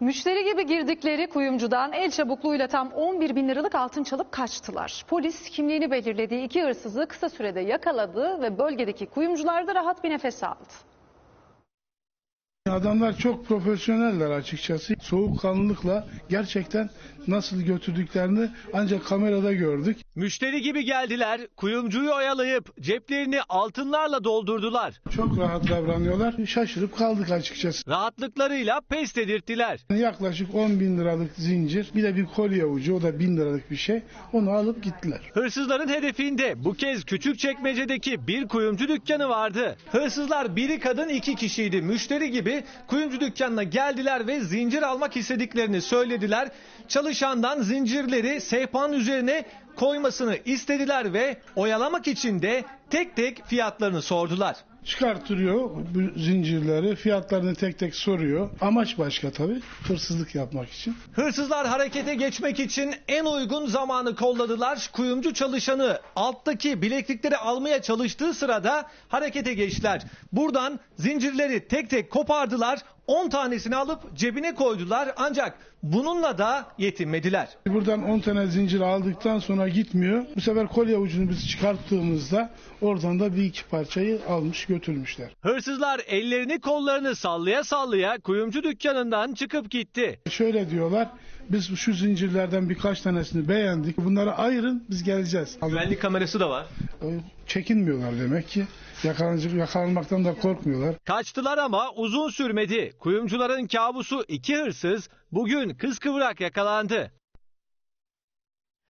Müşteri gibi girdikleri kuyumcudan el çabukluğuyla tam 11 bin liralık altın çalıp kaçtılar. Polis kimliğini belirlediği iki hırsızı kısa sürede yakaladı ve bölgedeki kuyumcular da rahat bir nefes aldı. Adamlar çok profesyoneller açıkçası. Soğukkanlılıkla gerçekten nasıl götürdüklerini ancak kamerada gördük. Müşteri gibi geldiler, kuyumcuyu oyalayıp ceplerini altınlarla doldurdular. Çok rahat davranıyorlar. Şaşırıp kaldık açıkçası. Rahatlıklarıyla pes dedirttiler. Yaklaşık 10 bin liralık zincir bir de bir kolye ucu o da bin liralık bir şey. Onu alıp gittiler. Hırsızların hedefinde bu kez küçük çekmecedeki bir kuyumcu dükkanı vardı. Hırsızlar biri kadın iki kişiydi. Müşteri gibi kuyumcu dükkanına geldiler ve zincir almak istediklerini söylediler. Çalışandan zincirleri sehpanın üzerine koymasını istediler ve oyalamak için de tek tek fiyatlarını sordular. Çıkarttırıyor bu zincirleri, fiyatlarını tek tek soruyor. Amaç başka tabii, hırsızlık yapmak için. Hırsızlar harekete geçmek için en uygun zamanı kolladılar. Kuyumcu çalışanı alttaki bileklikleri almaya çalıştığı sırada harekete geçtiler. Buradan zincirleri tek tek kopardılar. 10 tanesini alıp cebine koydular ancak bununla da yetinmediler. Buradan 10 tane zincir aldıktan sonra gitmiyor. Bu sefer kolye ucunu biz çıkarttığımızda oradan da bir iki parçayı almış götürmüşler. Hırsızlar ellerini kollarını sallaya sallaya kuyumcu dükkanından çıkıp gitti. Şöyle diyorlar, biz şu zincirlerden birkaç tanesini beğendik. Bunları ayırın, biz geleceğiz. Güvenlik kamerası da var. Çekinmiyorlar demek ki. Yakalanacak, yakalanmaktan da korkmuyorlar. Kaçtılar ama uzun sürmedi. Kuyumcuların kabusu iki hırsız bugün kıskıvrak yakalandı.